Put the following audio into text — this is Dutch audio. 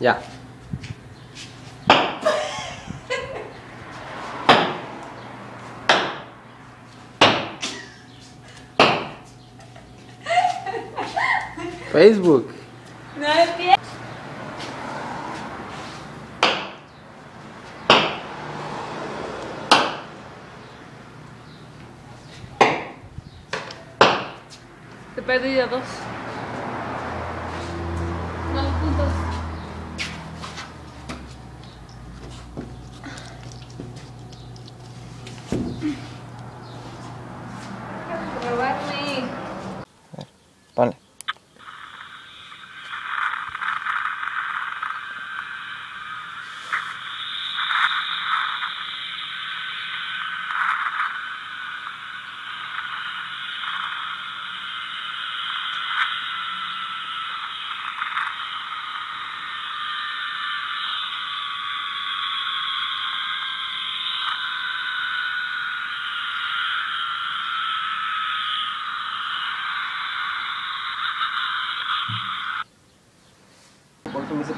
Ya. Facebook. No empieces. He perdido Ponle. 我们分公司